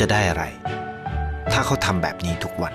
จะได้อะไร ถ้าเขาทำแบบนี้ทุกวัน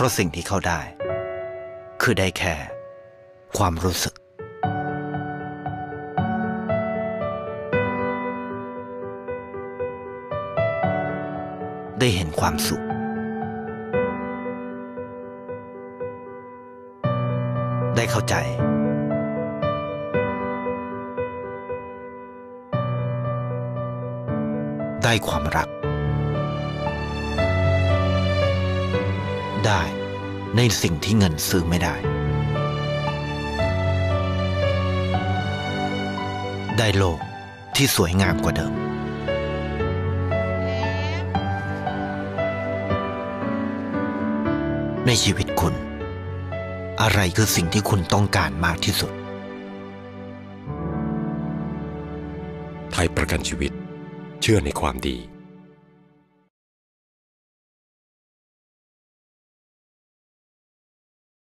ราะสิ่งที่เขาได้ คือได้แค่ ความรู้สึก ได้เห็นความสุข ได้เข้าใจ ได้ความรัก ได้ ในสิ่งที่เงินซื้อไม่ได้ ได้โลกที่สวยงามกว่าเดิม ในชีวิตคุณ อะไรคือสิ่งที่คุณต้องการมากที่สุด ไทยประกันชีวิต เชื่อในความดี